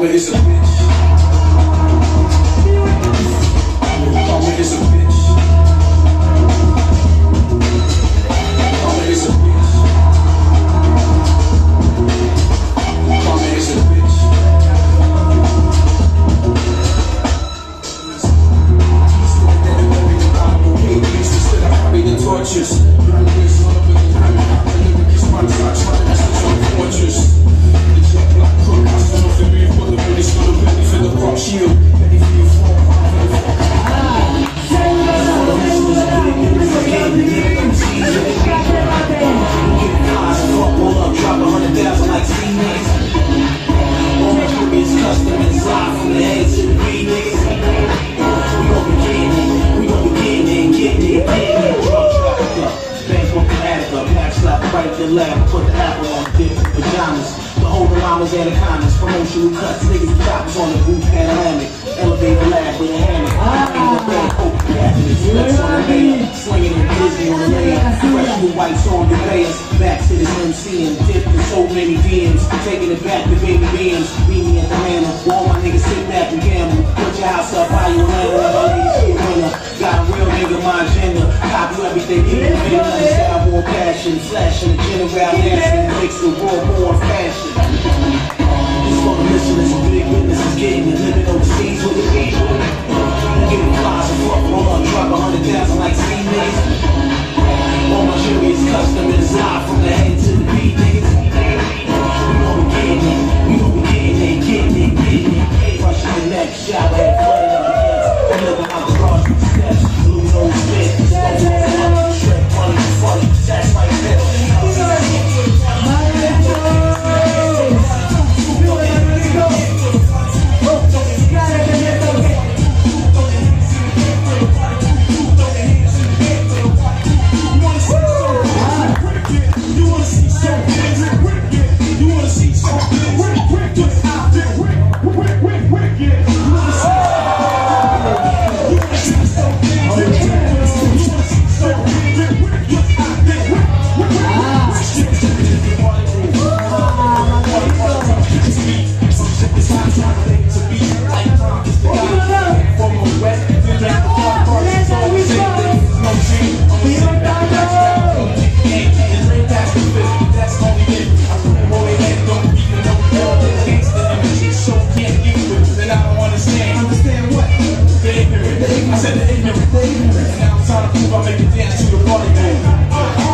My is a bitch. My a bitch. the lab, put the apple on the dick, vaginas. The whole llamas, anacondas, promotional cuts, niggas, cops on the roof, panoramic. Elevate the lab with a hammock. Ah. Bad coke, cabinets, nuts on the mayor. Slinging and busy on the layer. Fresh new on the players. Back to this MC and dip in so many DMs. Taking it back to baby bands. Meet me at the manor. All my niggas sit back and gamble. Put your house up, buy you a land, let my ladies be a winner. Got a real nigga, my agenda. Cop you everything, you can feel, it, fashion, slashing, general dancing, makes the world more fashion. This one mission is a big witness is getting and living overseas with the people. Getting flies and fuck, roll up, drop a hundred thousand like CDs. All my jewelry customers, I from the head to the beat, niggas. We know we getting it, we know we getting it, getting it, getting it. Rushing the neck, shower, flooded on the heads. Living out the garage with the steps, blue nose fit, Now it's time to prove I make it dance to the party game.